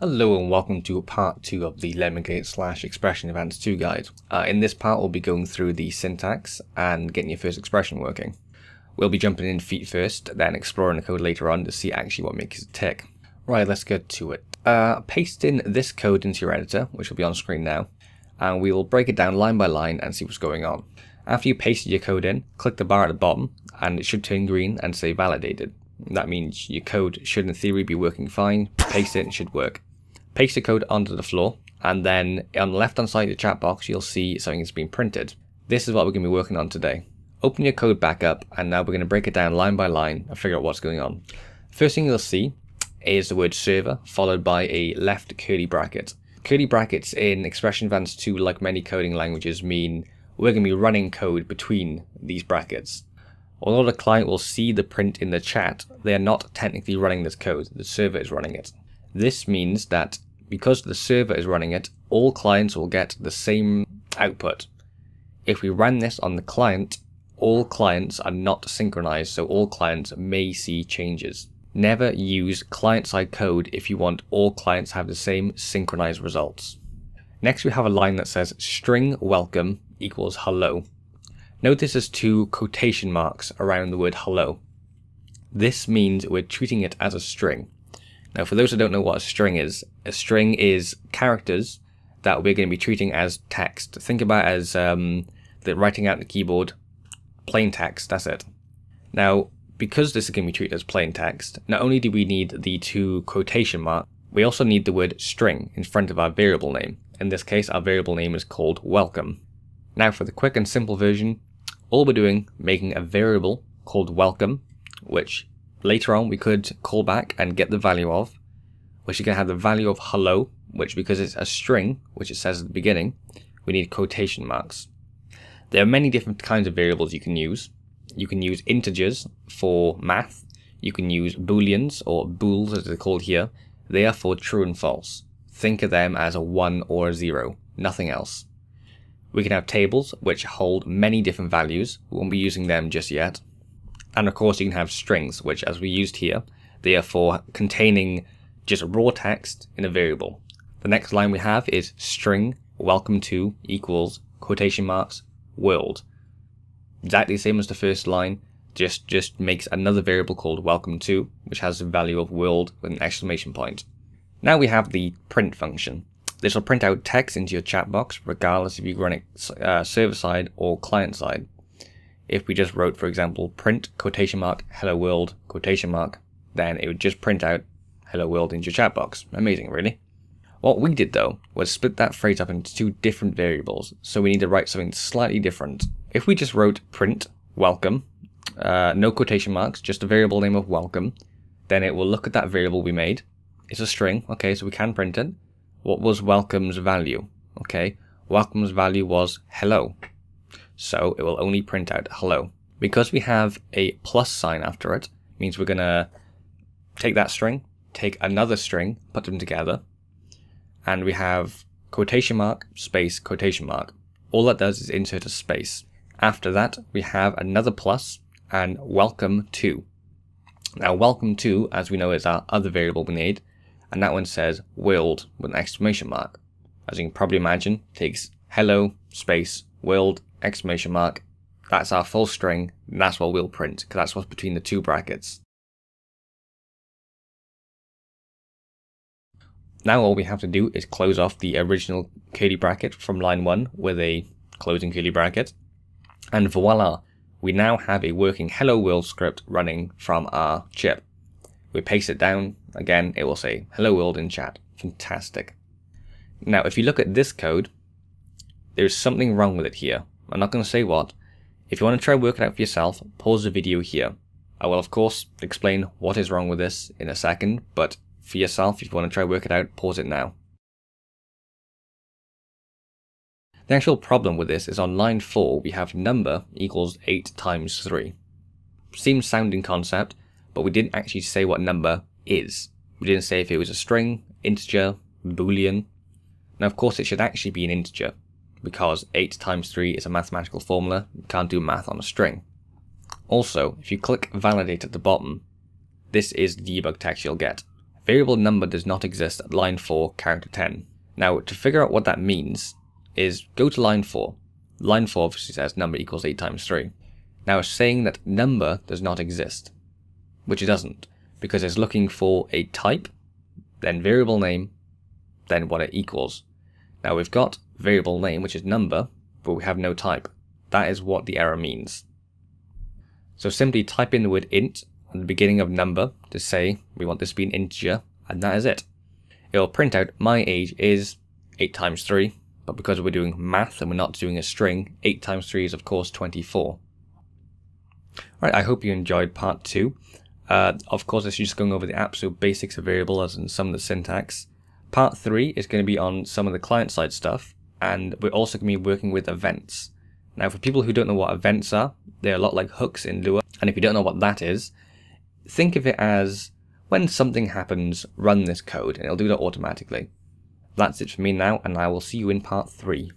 Hello and welcome to part 2 of the Lemongate slash Expression Advanced 2 guide. Uh, in this part we'll be going through the syntax and getting your first expression working. We'll be jumping in feet first, then exploring the code later on to see actually what makes it tick. Right, let's get to it. Uh, paste in this code into your editor, which will be on screen now, and we will break it down line by line and see what's going on. After you pasted your code in, click the bar at the bottom, and it should turn green and say validated. That means your code should in theory be working fine, paste it and it should work paste the code onto the floor, and then on the left hand side of the chat box, you'll see something that's been printed. This is what we're going to be working on today. Open your code back up, and now we're going to break it down line by line and figure out what's going on. First thing you'll see is the word server, followed by a left curly bracket. Curly brackets in Expression Advanced 2, like many coding languages, mean we're going to be running code between these brackets. Although the client will see the print in the chat, they are not technically running this code, the server is running it. This means that because the server is running it, all clients will get the same output. If we run this on the client, all clients are not synchronized, so all clients may see changes. Never use client-side code if you want all clients to have the same synchronized results. Next we have a line that says string welcome equals hello. Notice there's two quotation marks around the word hello. This means we're treating it as a string. Now, for those who don't know what a string is, a string is characters that we're going to be treating as text. Think about as um, the writing out the keyboard, plain text, that's it. Now, because this is going to be treated as plain text, not only do we need the two quotation marks, we also need the word string in front of our variable name. In this case, our variable name is called welcome. Now for the quick and simple version, all we're doing, making a variable called welcome, which later on we could call back and get the value of, which you can have the value of hello, which because it's a string, which it says at the beginning, we need quotation marks. There are many different kinds of variables you can use. You can use integers for math. You can use booleans or bools as they're called here. They are for true and false. Think of them as a 1 or a 0, nothing else. We can have tables which hold many different values. We won't be using them just yet. And of course, you can have strings, which, as we used here, they are for containing just raw text in a variable. The next line we have is string welcome to equals quotation marks world. Exactly the same as the first line, just just makes another variable called welcome to, which has the value of world with an exclamation point. Now we have the print function. This will print out text into your chat box, regardless if you run it uh, server side or client side if we just wrote, for example, print quotation mark hello world quotation mark, then it would just print out hello world into your chat box. Amazing, really. What we did though was split that phrase up into two different variables, so we need to write something slightly different. If we just wrote print welcome, uh, no quotation marks, just a variable name of welcome, then it will look at that variable we made. It's a string, okay, so we can print it. What was welcome's value? Okay, welcome's value was hello so it will only print out hello. Because we have a plus sign after it, means we're going to take that string, take another string, put them together, and we have quotation mark, space, quotation mark. All that does is insert a space. After that, we have another plus and welcome to. Now, welcome to, as we know, is our other variable we need, and that one says world with an exclamation mark. As you can probably imagine, takes hello, space, world, exclamation mark. That's our full string, and that's what we'll print, because that's what's between the two brackets. Now all we have to do is close off the original curly bracket from line 1 with a closing curly bracket. And voila, we now have a working hello world script running from our chip. We paste it down, again it will say hello world in chat. Fantastic. Now if you look at this code, there's something wrong with it here. I'm not going to say what. If you want to try work it out for yourself, pause the video here. I will of course explain what is wrong with this in a second, but for yourself, if you want to try work it out, pause it now. The actual problem with this is on line 4 we have number equals 8 times 3. Seems sounding concept, but we didn't actually say what number is. We didn't say if it was a string, integer, boolean. Now of course it should actually be an integer, because 8 times 3 is a mathematical formula, you can't do math on a string. Also, if you click validate at the bottom, this is the debug text you'll get. variable number does not exist at line 4, character 10. Now, to figure out what that means, is go to line 4. Line 4 obviously says number equals 8 times 3. Now it's saying that number does not exist, which it doesn't, because it's looking for a type, then variable name, then what it equals. Now we've got variable name, which is number, but we have no type. That is what the error means. So simply type in the word int at the beginning of number to say we want this to be an integer, and that is it. It will print out my age is 8 times 3, but because we're doing math and we're not doing a string, 8 times 3 is of course 24. Alright, I hope you enjoyed part 2. Uh, of course, this is just going over the absolute basics of variables and some of the syntax. Part 3 is going to be on some of the client-side stuff, and we're also going to be working with events. Now, for people who don't know what events are, they're a lot like hooks in Lua, and if you don't know what that is, think of it as when something happens, run this code, and it'll do that automatically. That's it for me now, and I will see you in part 3.